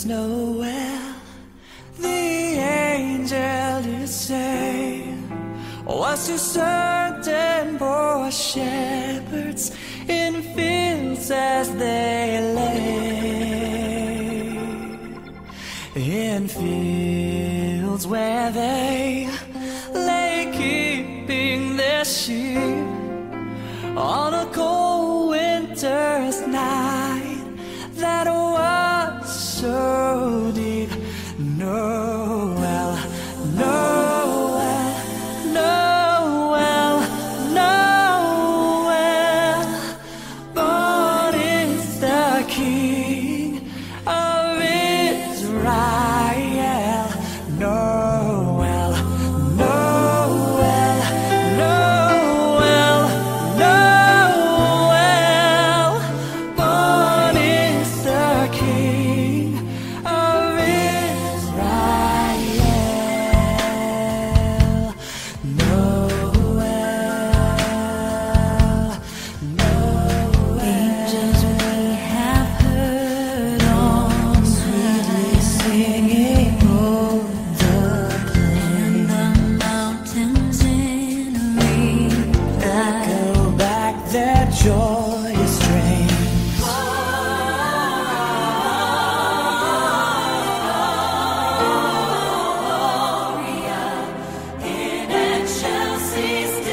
first Noel, the angel did say was to certain poor shepherds in fields as they lay, in fields where they lay keeping their sheep on a cold sister.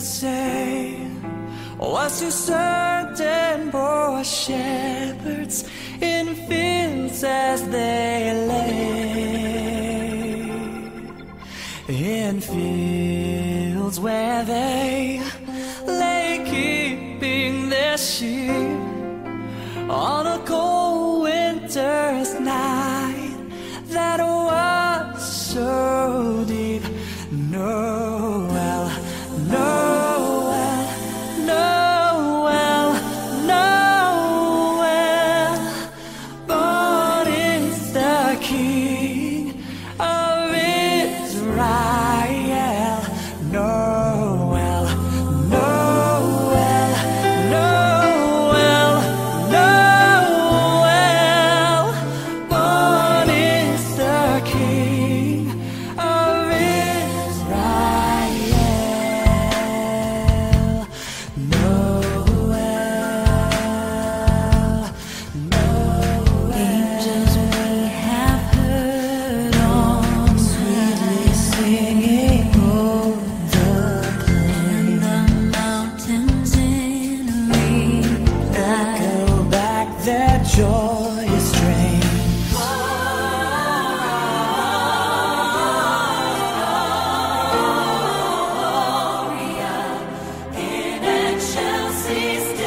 Say, was to certain poor shepherds in fields as they lay, in fields where they lay keeping their sheep. On a cold winter's existe.